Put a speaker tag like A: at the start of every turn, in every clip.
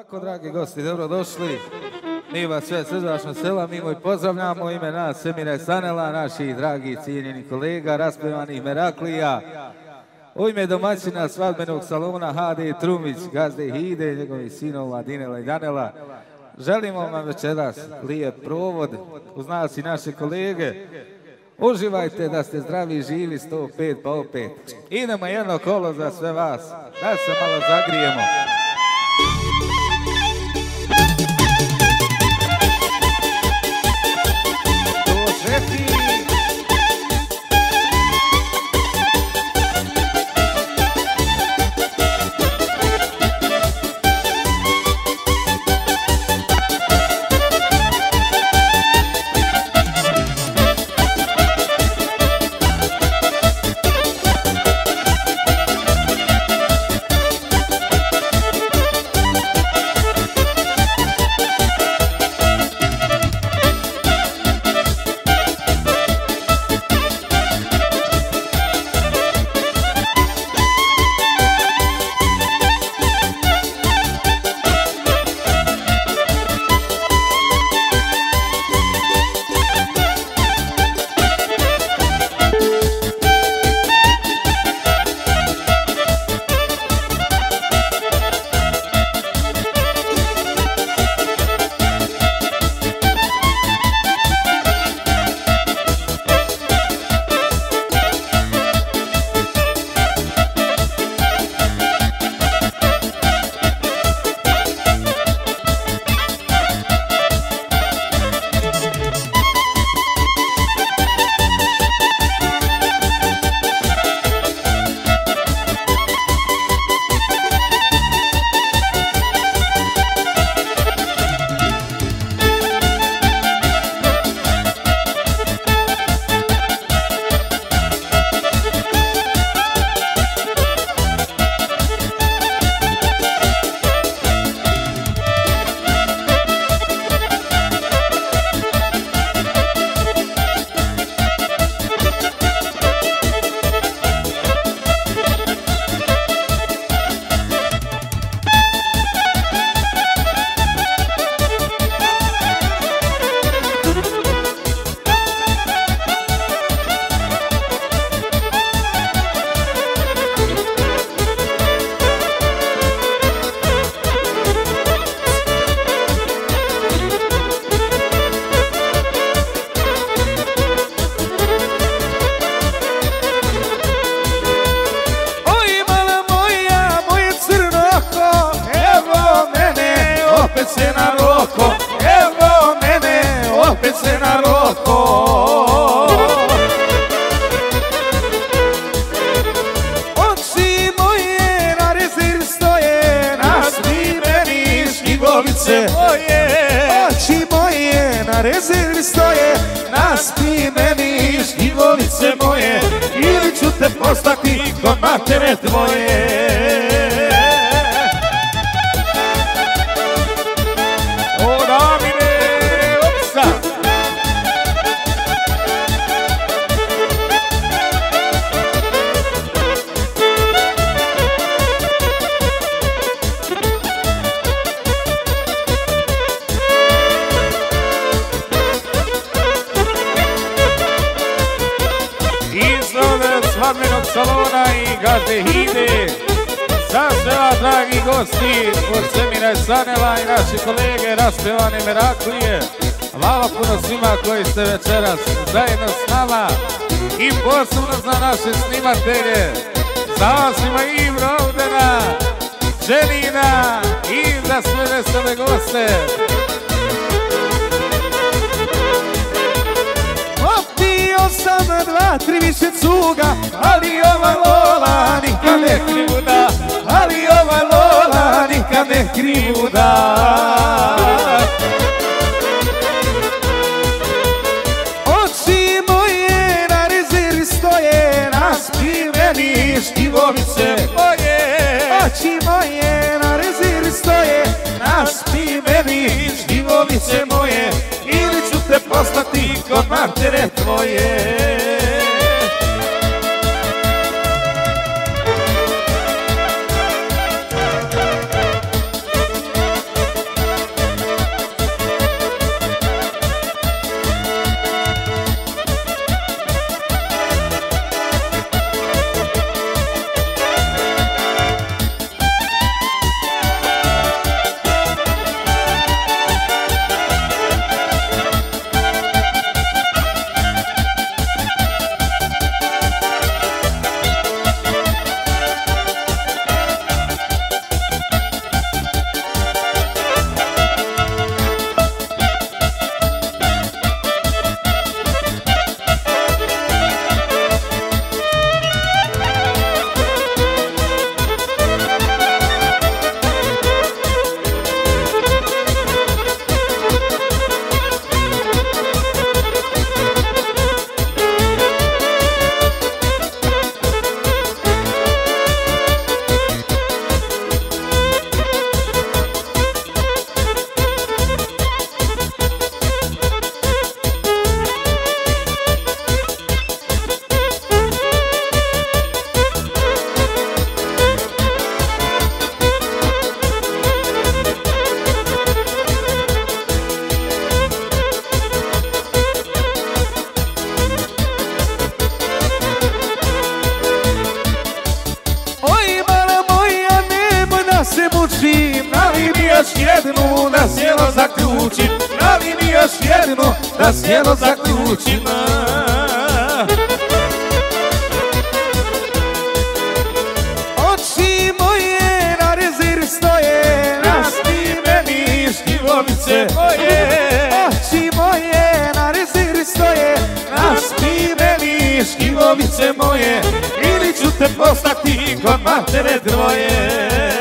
A: Ovako, dragi gosti, dobrodošli. Mi vas sve srdačno selamimo i pozdravljamo ime nas Semira Sanela, naših dragi cijenjeni kolega, raspevanih Meraklija. U ime domaćina svadbenog salona HD Trumić, gazde Hide, njegovih sinova Dinela i Danela. Želimo vam večeras lijep provod uz nas i naše kolege. Uživajte da ste zdravi i živi 105 pa opet. Idemo jedno kolo za sve vas. Da se malo zagrijemo. gazde hide Za sveva dragi gosti Od Semine Sanela i naši kolege Raspevane Meraklije Hvala puno svima koji ste večeras Zajedno s nama I posebno za naše snimatelje. Za osima Im Rovdena Čelina I da sve vesele goste.
B: bilo sam dva, tri više cuga, ali ova lola nikad ne krivuda, ali ova lola nikad ne krivuda. Oči moje na rezervi stoje, na štivovice, Skopam tere tvoje? Jednu da sjelo zaključim Pravi mi još jednu da sjelo zaključim Oči moje na rezir stoje Rasti meni
A: škivovice moje
B: Oči moje na rezir stoje Rasti meni škivovice moje. Ili ću te postati kod matere dvoje.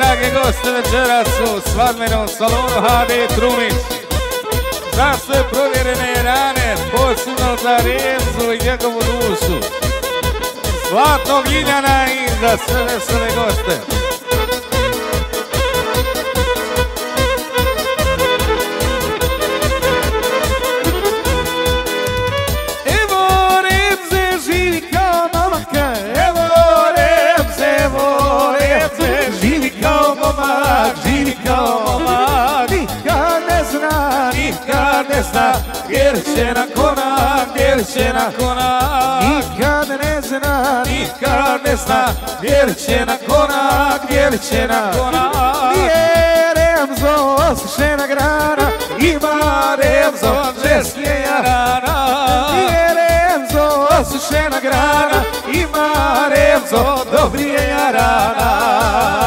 A: drage goste večeras u svadmenom salonu HD Trumić. Za sve provjerene rane, posebno za Rijezu i njegovu dušu. Zlatnog Ljiljana sve vesele. Zlatnog Ljiljana i za sve vesele goste.
B: ne zna
A: gdje će na konak, gdje će na konak.
B: Nikad ne zna, nikad ne zna gdje će na konak, gdje će na
A: konak.
B: Nije remzo, osušena grana, ima remzo, žestljenja
A: rana. Nije
B: remzo, osušena grana, ima remzo, dobrije jarana.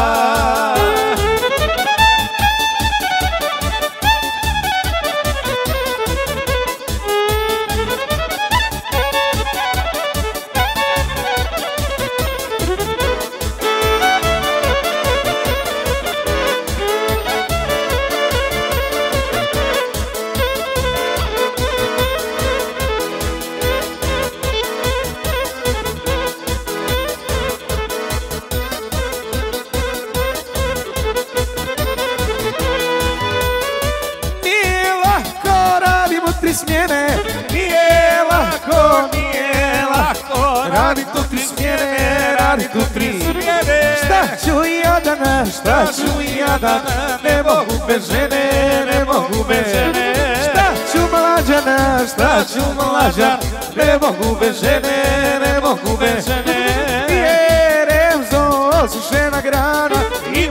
B: ću ja da ne mogu bez žene, ne mogu bez žene.
A: Šta
B: ću mlađana, šta ću mlađan, ne mogu bez žene, ne mogu bez
A: žene.
B: Vjerem zo, su grana,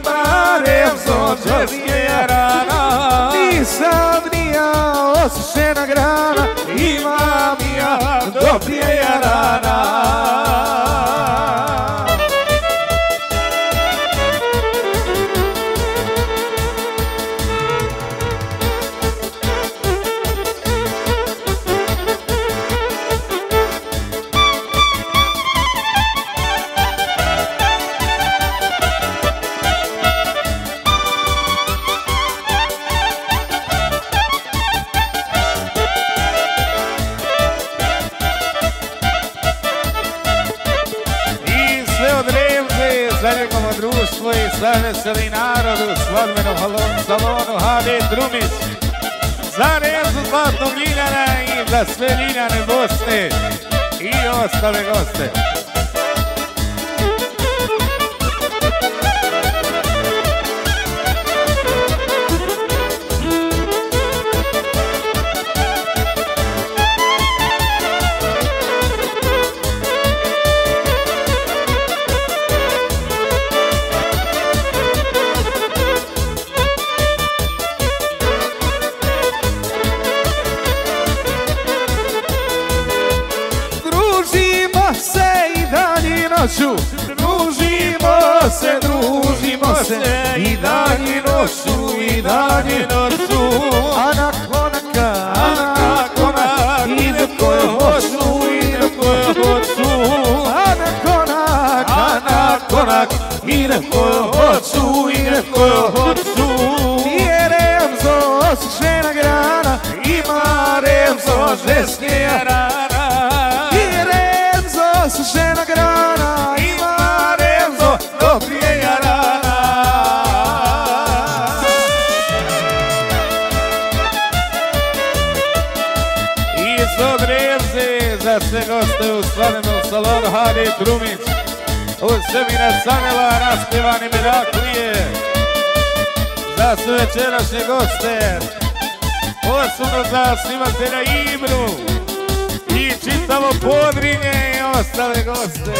B: barem zo, čovje
A: rana.
B: Nisam nija, osu žena grana, imam ja, dobije rana.
A: Zaljubamo društvo i zaveseli narodu Slavmenu halom, zalonu, hade, drumis Za rezu zlatnog Ljiljana i za sve Ljiljane Bosne I ostale goste.
B: Noću. Družimo se, družimo se I dan i noću, i dan i
A: noću.
B: A na konaka, a na i do koje hoću, ide koje
A: hoću.
B: A na konak, a na i do koje hoću,
A: Trumić. U semina Sanela raspjevani Miraklije. Za sve večerašnje goste. Osobno za snimatelja Ibru čitavo podrinje i ostale goste.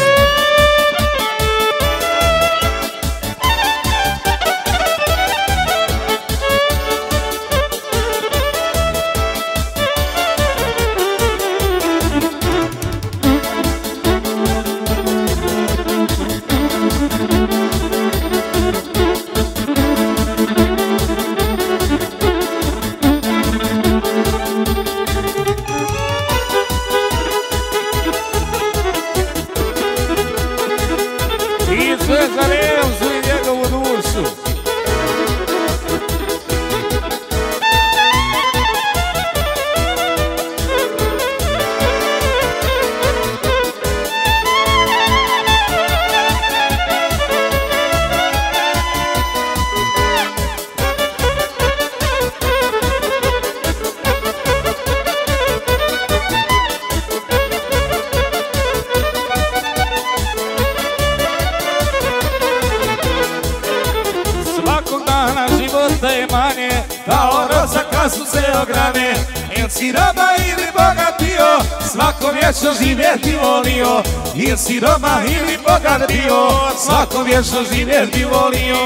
A: Mane
B: Dao roza kasu se ograne. Jel si roba ili bogat bio Svako vječno živjeti volio. Jel si roba ili bogat bio Svako vječno živjeti volio.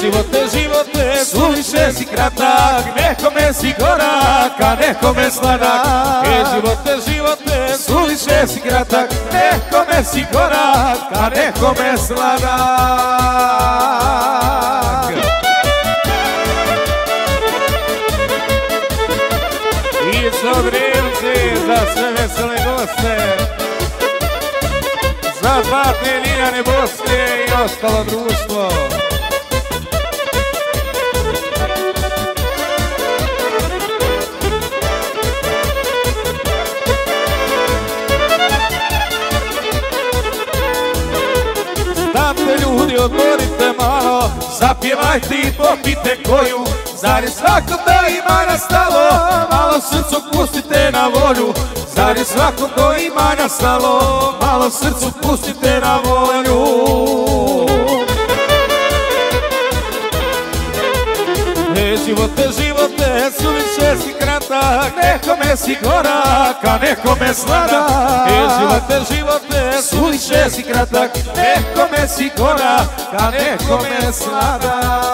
A: Živote, živote, suviše si
B: kratak, nekome si gorak, a nekome sladak. E,
A: živote, živote,
B: više si kratak Nekome si korak, a nekome sladak.
A: Dobrimci za sve vesele goste Za zlatne linjane boste i ostalo društvo.
B: Zar je svakom da ima nastalo Malo srcu pustite na volju? Zar je svakom da ima nastalo Malo srcu pustite na volju?
A: E, živote, živote, suviše si kratak?
B: Nekome si gorak, a nekome sladak. E,
A: živote, živote, suviše
B: si kratak Nekome si korak, a nekome sladak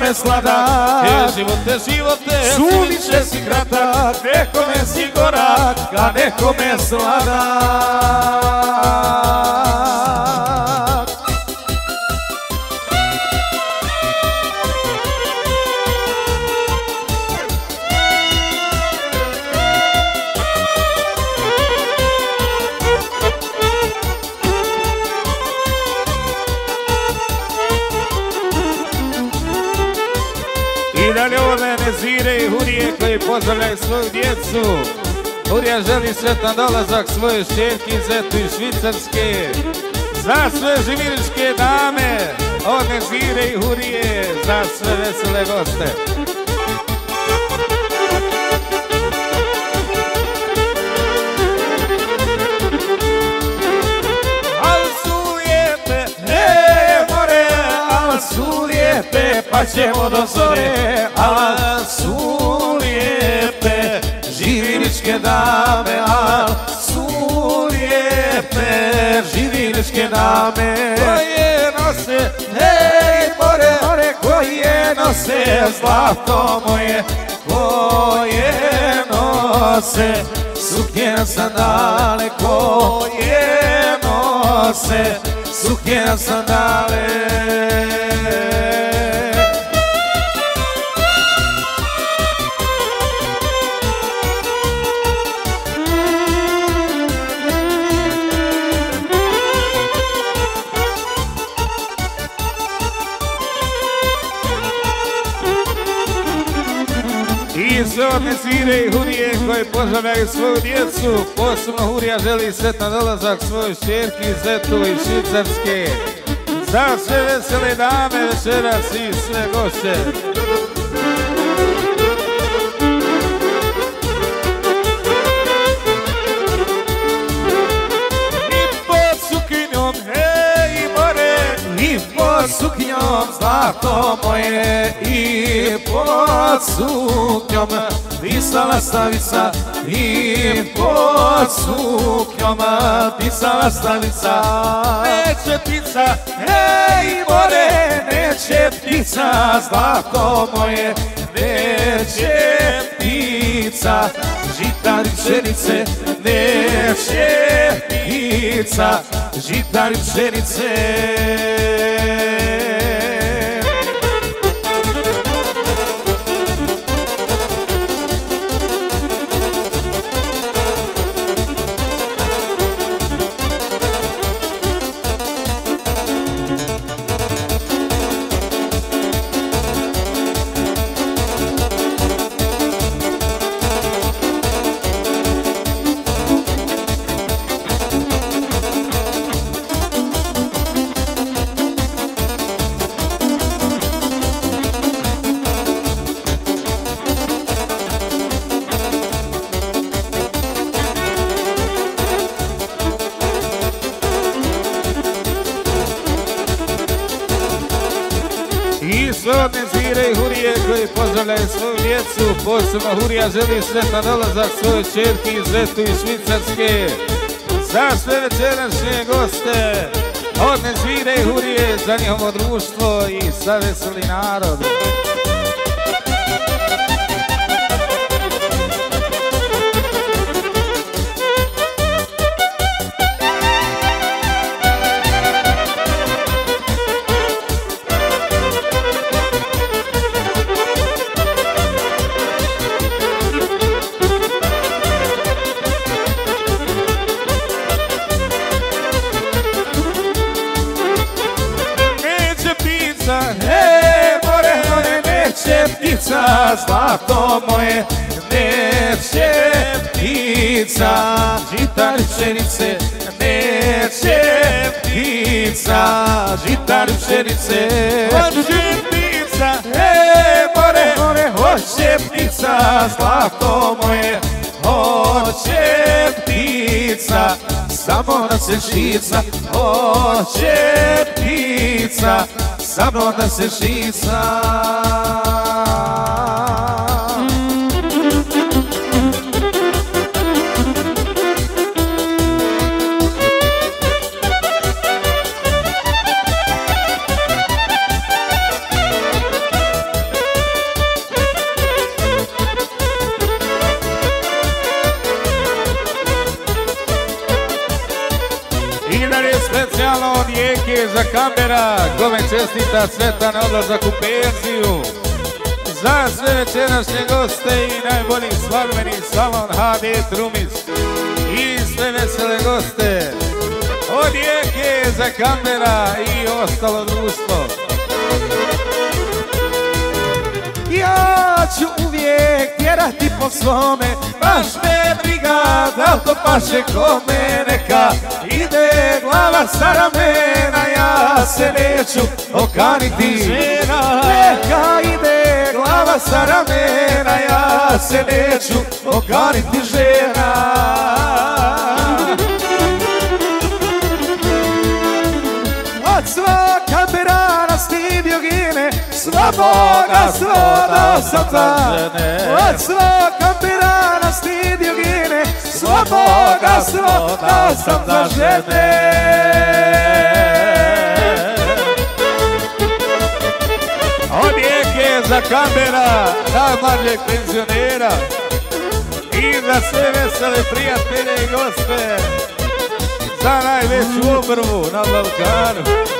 B: a nekome sladak. E,
A: živote, živote, suviše si kratak,
B: nekome si gorak, a nekome sladak.
A: Pozdravljaj svoju djecu. Urija želi sretan dolazak svoje šćerki Zetu i Švicarske. Za sve živiričke dame, od Nezire i Hurije, za sve vesele goste.
B: su lijepe, pa ćemo do zore, al su dame, a su lijepe živiničke dame.
A: Koje nose,
B: hej more, more, koje nose zlato moje, koje nose suknje sandale, koje nose suknje sandale.
A: Svire i hurije koje pozdravljaju svoju djecu. Posebno hurija želi sretan dolazak svojoj šerki, Zetu i Švicarske. Za sve vesele dame večeras i sve goste.
B: Suknjom zlato moje i pod suknjom. Pisala stavica i pod suknjom. Pisala stavica.
A: Neće ptica
B: hej more neće ptica zlato moje neće ptica žitari pšenice neće ptica žitari pšenice
A: Hurija želi dolazak svoje čerke iz Vetu i Švicarske. Za sve večerašnje goste, od Nezvire i Hurije za njihovo društvo i za veseli narod.
B: Zlato moje neće ptica žitar pšenice neće ptica žitar pšenice.
A: Hoće ptica
B: e more more hoće ptica zlato moje hoće ptica. Samo da se šica Hoće ptica, samo da se šica
A: kamera, kome čestita sveta na odlazak u penziju. Za sve večerašnje goste i najbolji slavljeni salon HD Trumis. I sve vesele goste od Jeke za kamera i ostalo društvo.
B: Ja ću uvijek po svome, baš me briga da to paše kome neka ide glava sa ramena, ja se neću okaniti
A: žena.
B: Neka ide glava sa ramena, ja se neću okaniti žena. Sam za žene. Od svaka berana stidio gine, sva Boga svoda sam za žene.
A: Od Rijeke za kamera, najmlađeg penzionera i za sve vesele prijatelje i goste za najveću obrvu na Balkanu.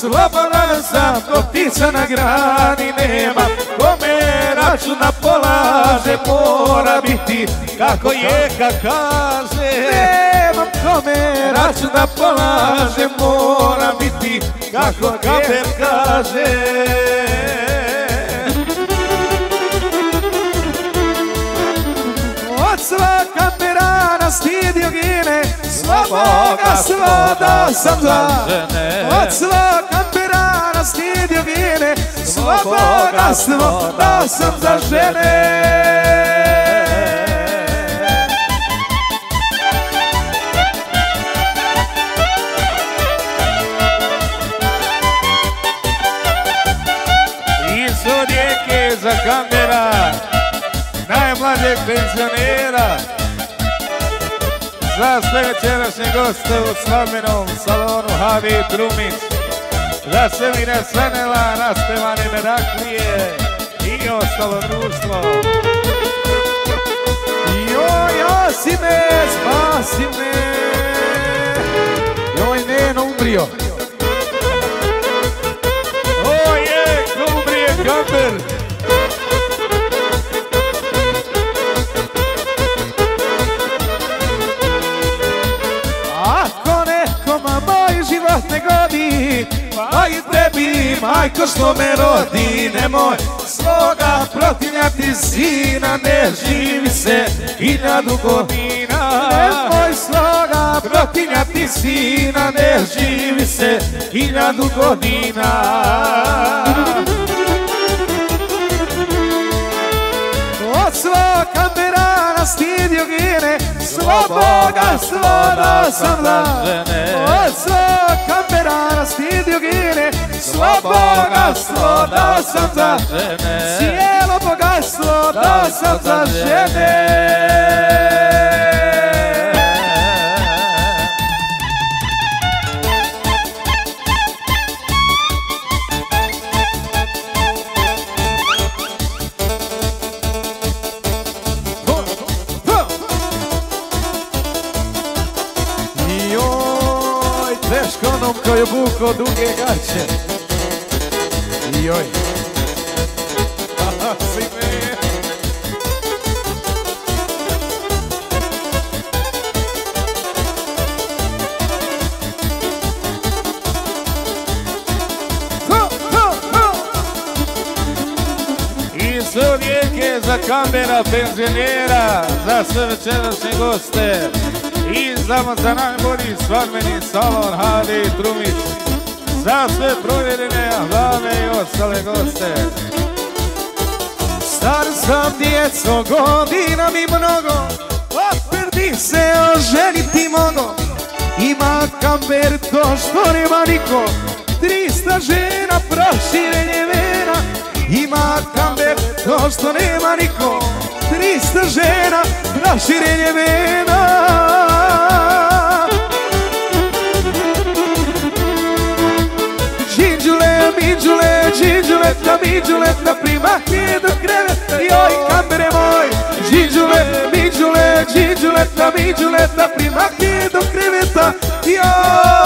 B: Slobodan sam ko ptica na grani Nema. Kome računa polaže Mora biti
A: kako je ka kaže.
B: Nema kome računa polaže Mora biti kako kaper
A: kaže.
B: Od svaka perana stidio gine Sva Boga svoda sam za
A: žene. Od
B: svaka perana stidio gine Sva Boga svoda sam za žene.
A: Iz odjeke za kamera najmlađeg penzionera za sve večerašnje goste u Slaminom salonu Havi Trumis, za Semira Sanela, raspevane Meraklije i ostalo društvo.
B: Joj, Josime, spasi me! Joj, Neno umrio!
A: Oje, ko umrije kamper!
B: Godi, pa i tebi, majko što me rodi, nemoj svoga protivljati sina, ne živi se hiljadu
A: godina. Nemoj
B: svoga protivljati sina, ne živi se hiljadu godina. Stidio gine, svo Boga svoda sam za žene. Od svog kamerana stidio gine, svo Boga svoda sam za žene. Cijelo bogatstvo da sam za žene. Je buko duge gaće. Joj. Aha, si me. Ho, ho, ho.
A: Iz rijeke za kamera penzionera, za sve večerašnje goste i znamo za najbolji svarmeni salon HD Trumić, za sve provjerene glave i ostale goste.
B: Star sam djeco, godina mi mnogo. Opet bi se oženiti mogo. Ima kamper to što nema niko. Trista žena proširenje vena. Ima kamper to što nema niko. Trista žena proširenje vena. Giulia, Giulietta, mi Giulietta, prima che do creda E oi, Giulietta, mi Giulia, Giulietta, mi Giulietta, prima do tu tá? E oi!